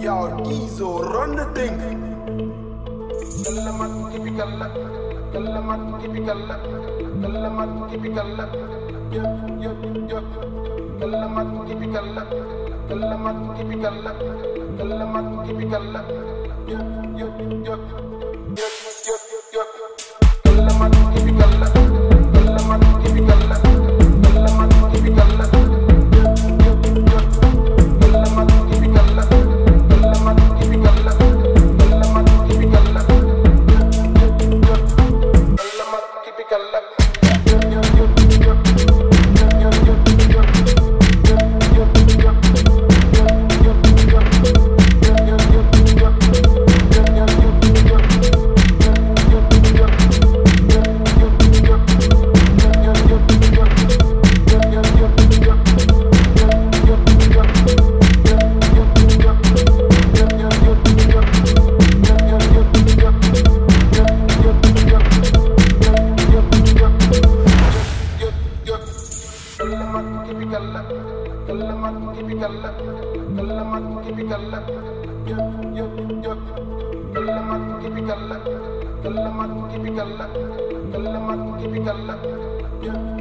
Yo, Deezo, run the thing. Kalamat typical, kalamat typical, kalamat typical. Yo, yo, yo. Kalamat typical, kalamat typical, kalamat typical. Yo, yo, yo. Yo, yo. Galamat typical Galamat typical Yup yup yup Galamat typical Galamat typical Galamat typical Yup yup yup